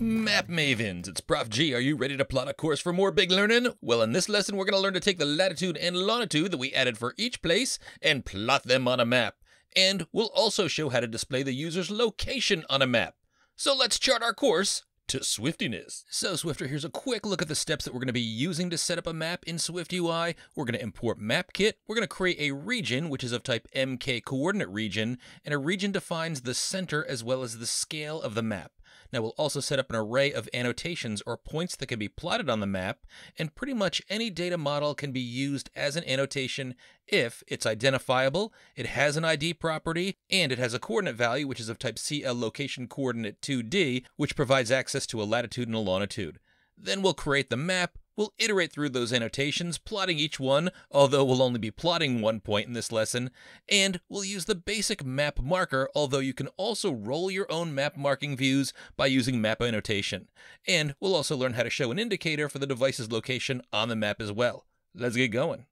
Map Mavens, it's Prof G. Are you ready to plot a course for more big learning? Well, in this lesson, we're going to learn to take the latitude and longitude that we added for each place and plot them on a map. And we'll also show how to display the user's location on a map. So let's chart our course to Swiftiness. So Swifter, here's a quick look at the steps that we're going to be using to set up a map in SwiftUI. We're going to import MapKit. We're going to create a region, which is of type MK coordinate region, and a region defines the center as well as the scale of the map. Now we'll also set up an array of annotations or points that can be plotted on the map, and pretty much any data model can be used as an annotation if it's identifiable, it has an ID property, and it has a coordinate value which is of type CL location coordinate 2D, which provides access to a latitude and a longitude. Then we'll create the map, We'll iterate through those annotations, plotting each one, although we'll only be plotting one point in this lesson, and we'll use the basic map marker, although you can also roll your own map marking views by using map annotation. And we'll also learn how to show an indicator for the device's location on the map as well. Let's get going.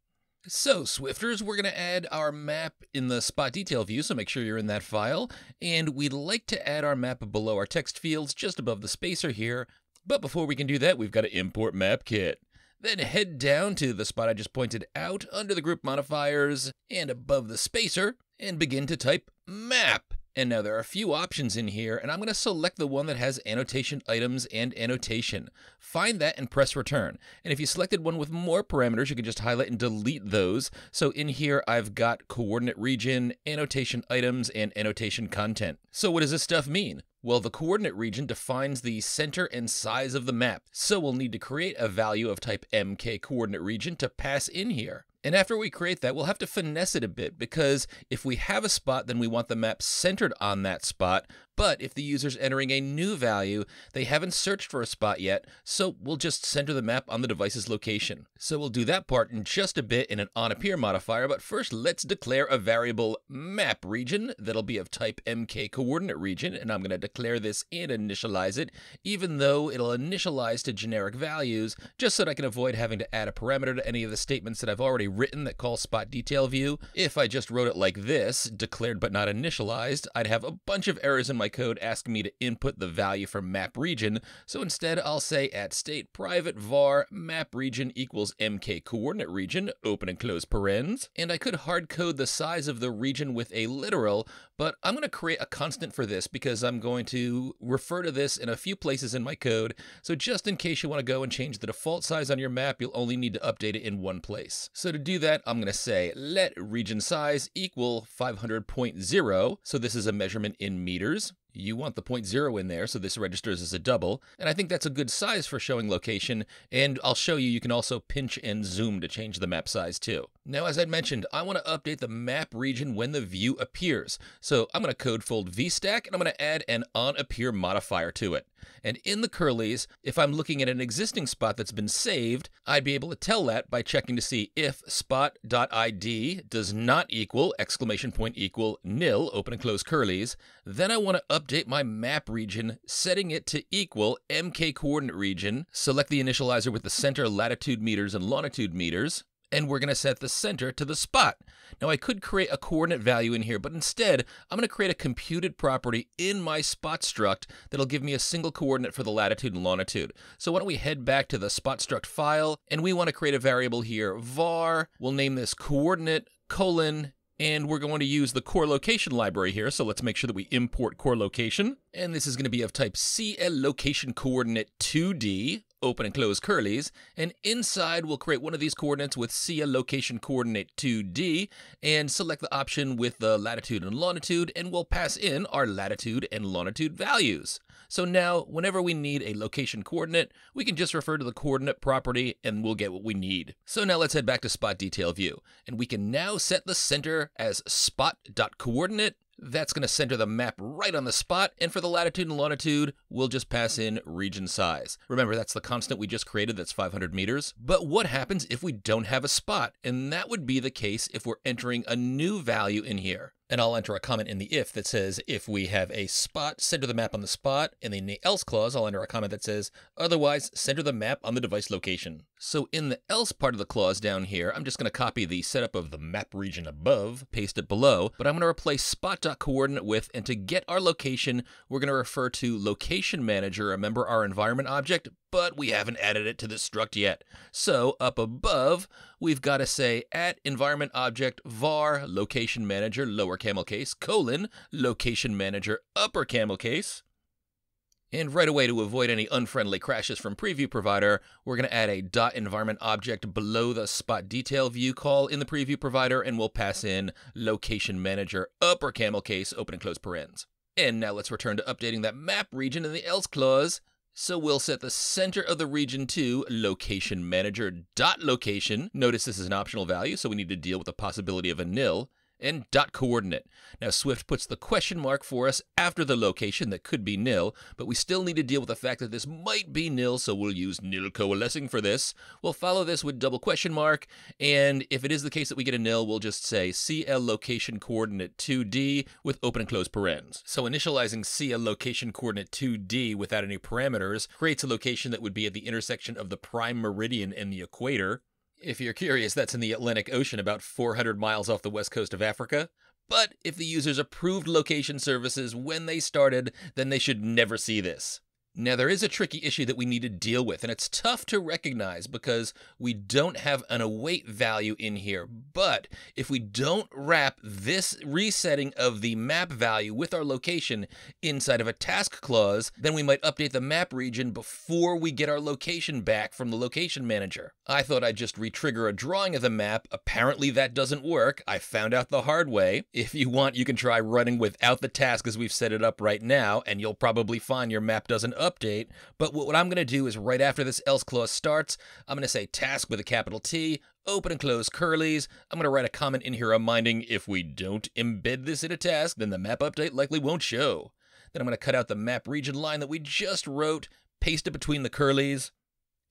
So, Swifters, we're going to add our map in the spot detail view, so make sure you're in that file. And we'd like to add our map below our text fields, just above the spacer here, but before we can do that, we've got to import MapKit. Then head down to the spot I just pointed out under the group modifiers and above the spacer and begin to type map. And now there are a few options in here, and I'm going to select the one that has annotation items and annotation. Find that and press return. And if you selected one with more parameters, you can just highlight and delete those. So in here, I've got coordinate region, annotation items, and annotation content. So what does this stuff mean? Well, the coordinate region defines the center and size of the map, so we'll need to create a value of type MK coordinate region to pass in here. And after we create that, we'll have to finesse it a bit because if we have a spot, then we want the map centered on that spot. But if the user's entering a new value, they haven't searched for a spot yet, so we'll just center the map on the device's location. So we'll do that part in just a bit in an onAppear modifier, but first let's declare a variable map region that'll be of type MK coordinate region, and I'm going to declare this and initialize it, even though it'll initialize to generic values, just so that I can avoid having to add a parameter to any of the statements that I've already written that call spot detail view. If I just wrote it like this, declared but not initialized, I'd have a bunch of errors in my code asking me to input the value for map region. So instead, I'll say at state private var map region equals mk coordinate region, open and close parens. And I could hard code the size of the region with a literal, but I'm going to create a constant for this because I'm going to refer to this in a few places in my code. So just in case you want to go and change the default size on your map, you'll only need to update it in one place. So to do that, I'm going to say let region size equal 500.0. So this is a measurement in meters. You want the point zero in there, so this registers as a double. And I think that's a good size for showing location. And I'll show you, you can also pinch and zoom to change the map size too. Now, as I mentioned, I want to update the map region when the view appears. So I'm going to code fold vstack and I'm going to add an onAppear modifier to it. And in the curlies, if I'm looking at an existing spot that's been saved, I'd be able to tell that by checking to see if spot.id does not equal exclamation point equal nil, open and close curlies. Then I want to update my map region, setting it to equal MK coordinate region. Select the initializer with the center latitude meters and longitude meters and we're going to set the center to the spot. Now I could create a coordinate value in here, but instead I'm going to create a computed property in my spot struct that'll give me a single coordinate for the latitude and longitude. So why don't we head back to the spot struct file, and we want to create a variable here, var, we'll name this coordinate colon and we're going to use the core location library here, so let's make sure that we import core location. And this is going to be of type CL location coordinate 2D, open and close curlies, and inside we'll create one of these coordinates with CL location coordinate 2D, and select the option with the latitude and longitude, and we'll pass in our latitude and longitude values. So now, whenever we need a location coordinate, we can just refer to the coordinate property and we'll get what we need. So now let's head back to spot detail view, and we can now set the center as spot.coordinate that's going to center the map right on the spot, and for the latitude and longitude, we'll just pass in region size. Remember, that's the constant we just created, that's 500 meters. But what happens if we don't have a spot? And that would be the case if we're entering a new value in here. And I'll enter a comment in the if that says if we have a spot, center the map on the spot. And in the else clause, I'll enter a comment that says otherwise, center the map on the device location. So in the else part of the clause down here, I'm just going to copy the setup of the map region above, paste it below, but I'm going to replace spot.coordinate with, and to get our location, we're going to refer to location manager, remember our environment object, but we haven't added it to the struct yet. So up above, we've got to say at environment object var location manager lower camel case colon location manager upper camel case. And right away, to avoid any unfriendly crashes from preview provider, we're going to add a dot environment object below the spot detail view call in the preview provider, and we'll pass in location manager upper camel case open and close parens. And now let's return to updating that map region in the else clause. So we'll set the center of the region to location manager dot location. Notice this is an optional value, so we need to deal with the possibility of a nil and dot coordinate. Now Swift puts the question mark for us after the location that could be nil, but we still need to deal with the fact that this might be nil, so we'll use nil coalescing for this. We'll follow this with double question mark, and if it is the case that we get a nil, we'll just say CL location coordinate 2D with open and close parens. So initializing CL location coordinate 2D without any parameters creates a location that would be at the intersection of the prime meridian and the equator. If you're curious, that's in the Atlantic Ocean, about 400 miles off the west coast of Africa. But if the users approved location services when they started, then they should never see this. Now, there is a tricky issue that we need to deal with, and it's tough to recognize because we don't have an await value in here. But if we don't wrap this resetting of the map value with our location inside of a task clause, then we might update the map region before we get our location back from the location manager. I thought I'd just retrigger a drawing of the map. Apparently, that doesn't work. I found out the hard way. If you want, you can try running without the task as we've set it up right now, and you'll probably find your map doesn't update update. But what I'm going to do is right after this else clause starts, I'm going to say task with a capital T, open and close curlies. I'm going to write a comment in here reminding if we don't embed this in a task, then the map update likely won't show. Then I'm going to cut out the map region line that we just wrote, paste it between the curlies.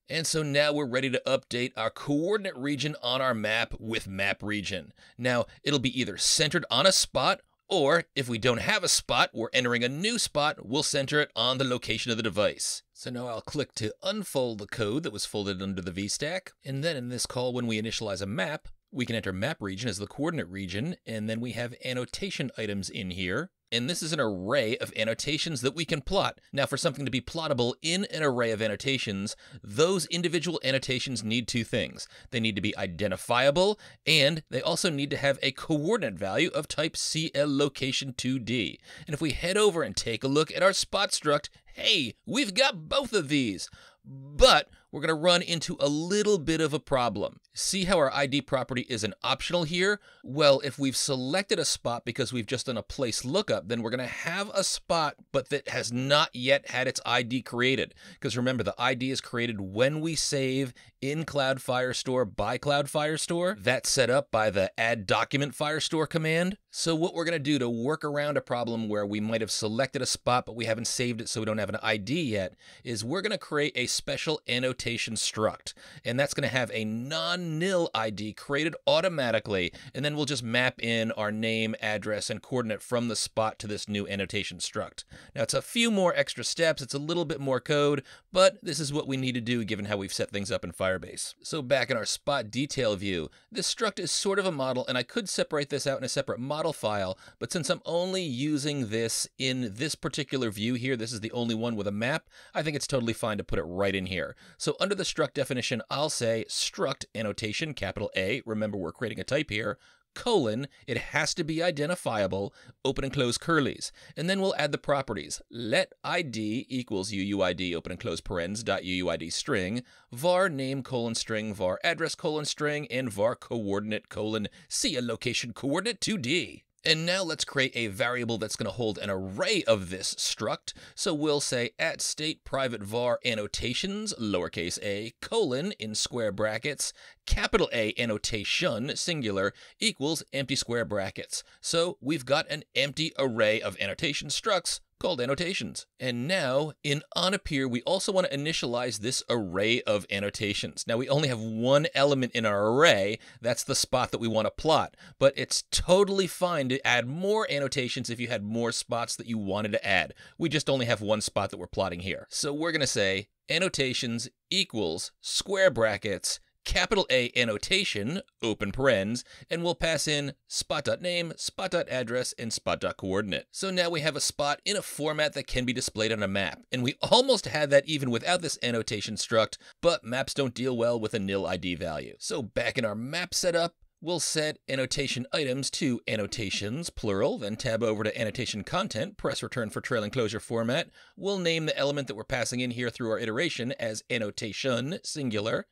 And so now we're ready to update our coordinate region on our map with map region. Now, it'll be either centered on a spot or if we don't have a spot, we're entering a new spot, we'll center it on the location of the device. So now I'll click to unfold the code that was folded under the VStack. And then in this call, when we initialize a map, we can enter map region as the coordinate region, and then we have annotation items in here. And this is an array of annotations that we can plot. Now, for something to be plottable in an array of annotations, those individual annotations need two things. They need to be identifiable, and they also need to have a coordinate value of type CL location 2D. And if we head over and take a look at our spot struct, hey, we've got both of these. But we're going to run into a little bit of a problem. See how our ID property is an optional here? Well, if we've selected a spot because we've just done a place lookup, then we're going to have a spot, but that has not yet had its ID created. Because remember, the ID is created when we save in Cloud Firestore by Cloud Firestore. That's set up by the add document Firestore command. So what we're going to do to work around a problem where we might have selected a spot, but we haven't saved it so we don't have an ID yet, is we're going to create a special annotation struct. And that's going to have a non nil ID created automatically, and then we'll just map in our name, address, and coordinate from the spot to this new annotation struct. Now, it's a few more extra steps, it's a little bit more code, but this is what we need to do given how we've set things up in Firebase. So back in our spot detail view, this struct is sort of a model, and I could separate this out in a separate model file, but since I'm only using this in this particular view here, this is the only one with a map, I think it's totally fine to put it right in here. So under the struct definition, I'll say struct annotation capital A, remember we're creating a type here, colon, it has to be identifiable, open and close curlies. And then we'll add the properties. Let ID equals UUID, open and close parens, dot UUID string, var name colon string, var address colon string, and var coordinate colon CL location coordinate 2D. And now let's create a variable that's going to hold an array of this struct. So we'll say at state private var annotations, lowercase a, colon, in square brackets, capital A annotation, singular, equals empty square brackets. So we've got an empty array of annotation structs called annotations. And now in onAppear, we also want to initialize this array of annotations. Now we only have one element in our array, that's the spot that we want to plot, but it's totally fine to add more annotations if you had more spots that you wanted to add. We just only have one spot that we're plotting here. So we're going to say annotations equals square brackets capital A annotation, open parens, and we'll pass in spot.name, spot.address, and spot.coordinate. So now we have a spot in a format that can be displayed on a map. And we almost had that even without this annotation struct, but maps don't deal well with a nil ID value. So back in our map setup, We'll set annotation items to annotations, plural, then tab over to annotation content, press return for trailing closure format. We'll name the element that we're passing in here through our iteration as annotation, singular.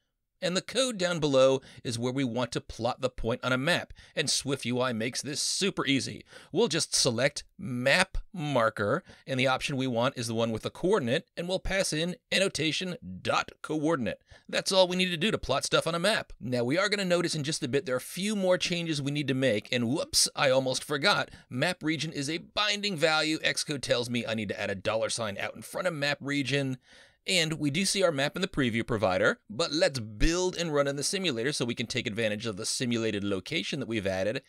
And the code down below is where we want to plot the point on a map. And SwiftUI makes this super easy. We'll just select map marker, and the option we want is the one with the coordinate, and we'll pass in annotation dot coordinate. That's all we need to do to plot stuff on a map. Now we are going to notice in just a bit there are a few more changes we need to make, and whoops, I almost forgot. Map region is a binding value. Xcode tells me I need to add a dollar sign out in front of map region. And we do see our map in the preview provider, but let's build and run in the simulator so we can take advantage of the simulated location that we've added.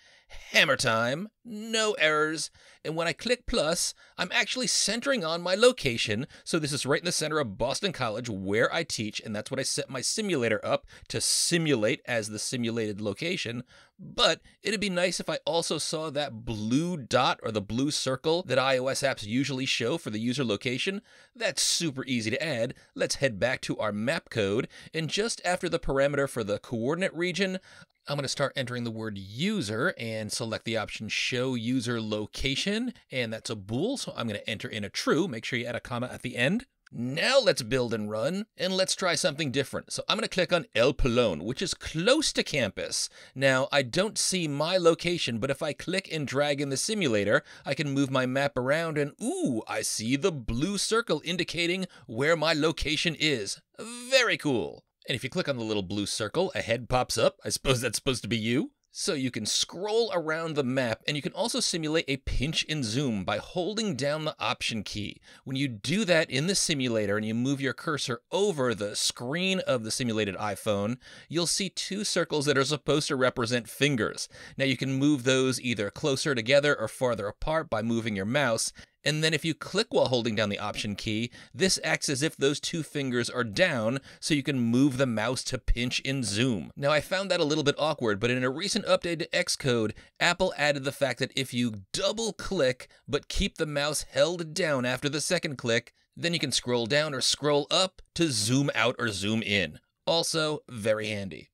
Hammer time, no errors. And when I click plus, I'm actually centering on my location. So this is right in the center of Boston College where I teach, and that's what I set my simulator up to simulate as the simulated location. But it'd be nice if I also saw that blue dot or the blue circle that iOS apps usually show for the user location. That's super easy to add. Let's head back to our map code, and just after the parameter for the coordinate region, I'm going to start entering the word user and select the option show user location. And that's a bool, so I'm going to enter in a true. Make sure you add a comma at the end. Now let's build and run, and let's try something different. So I'm going to click on El Pelon, which is close to campus. Now, I don't see my location, but if I click and drag in the simulator, I can move my map around, and ooh, I see the blue circle indicating where my location is. Very cool. And if you click on the little blue circle, a head pops up. I suppose that's supposed to be you. So you can scroll around the map and you can also simulate a pinch and zoom by holding down the option key. When you do that in the simulator and you move your cursor over the screen of the simulated iPhone, you'll see two circles that are supposed to represent fingers. Now you can move those either closer together or farther apart by moving your mouse, and then if you click while holding down the Option key, this acts as if those two fingers are down so you can move the mouse to pinch and zoom. Now I found that a little bit awkward, but in a recent update to Xcode, Apple added the fact that if you double click but keep the mouse held down after the second click, then you can scroll down or scroll up to zoom out or zoom in. Also, very handy.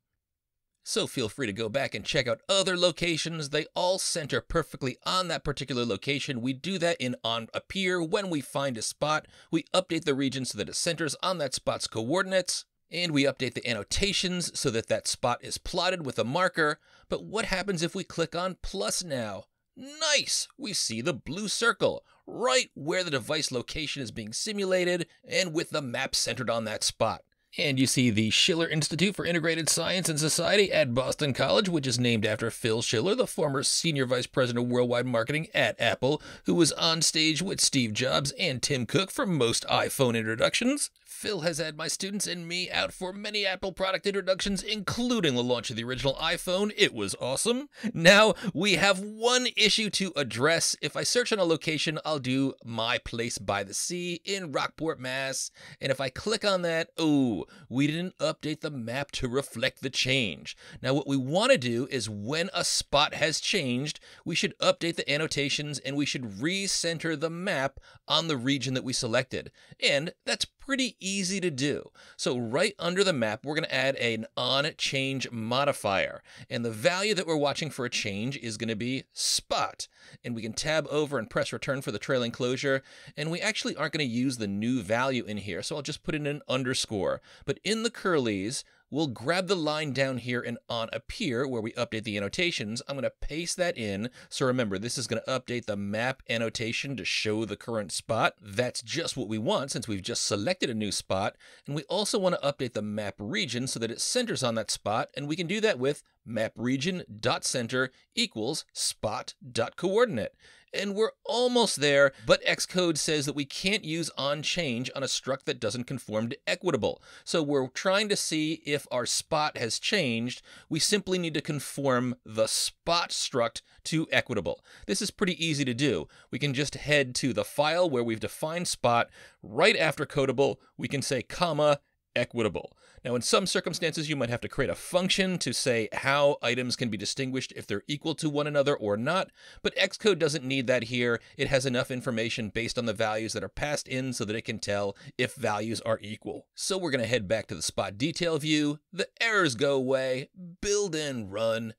So feel free to go back and check out other locations. They all center perfectly on that particular location. We do that in onAppear. When we find a spot, we update the region so that it centers on that spot's coordinates. And we update the annotations so that that spot is plotted with a marker. But what happens if we click on plus now? Nice! We see the blue circle right where the device location is being simulated and with the map centered on that spot. And you see the Schiller Institute for Integrated Science and Society at Boston College, which is named after Phil Schiller, the former senior vice president of worldwide marketing at Apple, who was on stage with Steve Jobs and Tim Cook for most iPhone introductions. Phil has had my students and me out for many Apple product introductions, including the launch of the original iPhone. It was awesome. Now we have one issue to address. If I search on a location, I'll do my place by the sea in Rockport, Mass. And if I click on that, oh, we didn't update the map to reflect the change. Now, what we want to do is when a spot has changed, we should update the annotations and we should recenter the map on the region that we selected. And that's pretty easy to do. So right under the map, we're going to add an on change modifier. And the value that we're watching for a change is going to be spot. And we can tab over and press return for the trailing closure. And we actually aren't going to use the new value in here. So I'll just put in an underscore. But in the curlies, we'll grab the line down here and on appear where we update the annotations. I'm going to paste that in. So remember, this is going to update the map annotation to show the current spot. That's just what we want since we've just selected a new spot. And we also want to update the map region so that it centers on that spot. And we can do that with map region.center equals spot.coordinate. and we're almost there, but Xcode says that we can't use onChange on a struct that doesn't conform to equatable. So we're trying to see if our spot has changed. We simply need to conform the spot struct to equatable. This is pretty easy to do. We can just head to the file where we've defined spot. Right after codable, we can say comma equatable. Now, in some circumstances, you might have to create a function to say how items can be distinguished if they're equal to one another or not, but Xcode doesn't need that here. It has enough information based on the values that are passed in so that it can tell if values are equal. So we're going to head back to the spot detail view, the errors go away, build and run,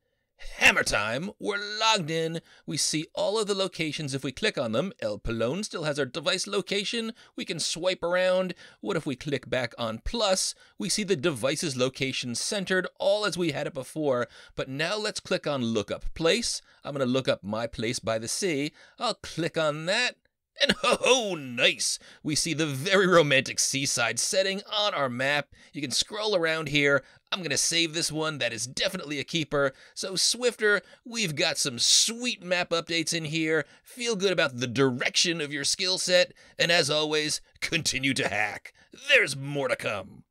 Hammer time! We're logged in. We see all of the locations if we click on them. El Pelon still has our device location. We can swipe around. What if we click back on plus? We see the device's location centered, all as we had it before. But now let's click on lookup place. I'm going to look up my place by the sea. I'll click on that. And ho oh, ho, nice! We see the very romantic seaside setting on our map. You can scroll around here. I'm to save this one. That is definitely a keeper. So, Swifter, we've got some sweet map updates in here. Feel good about the direction of your skill set. And as always, continue to hack. There's more to come.